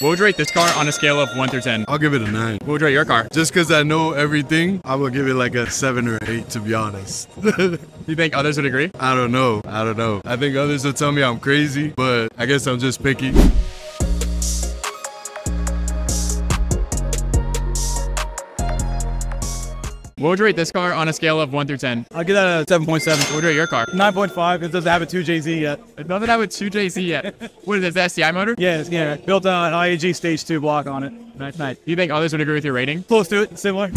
What would you rate this car on a scale of 1 through 10? I'll give it a nine. What would you rate your car? Just because I know everything, I will give it like a seven or eight, to be honest. You think others would agree? I don't know. I don't know. I think others will tell me I'm crazy, but I guess I'm just picky. What would you rate this car on a scale of 1 through 10? I'll give that a 7.7. What would you rate your car? 9.5. It doesn't have a 2JZ yet. It doesn't have a 2JZ yet. What is this, the STI motor? Yeah, yeah. Built uh, an IAG Stage 2 block on it. Nice, nice. Do you think others would agree with your rating? Close to it. Similar.